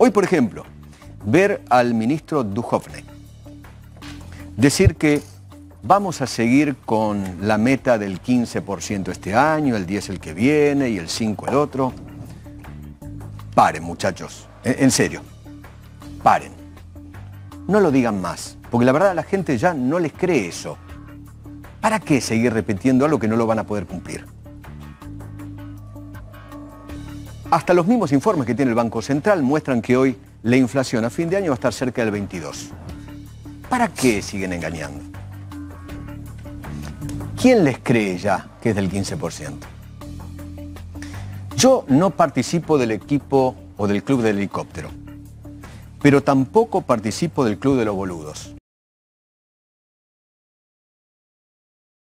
Hoy, por ejemplo, ver al ministro Duhovne decir que vamos a seguir con la meta del 15% este año, el 10 el que viene y el 5 el otro. Paren, muchachos, en, serio, paren. No lo digan más, porque la verdad la gente ya no les cree eso. ¿Para qué seguir repitiendo algo que no lo van a poder cumplir? Hasta los mismos informes que tiene el Banco Central muestran que hoy la inflación a fin de año va a estar cerca del 22. ¿Para qué siguen engañando? ¿Quién les cree ya que es del 15%? Yo no participo del equipo o del club del helicóptero, pero tampoco participo del club de los boludos.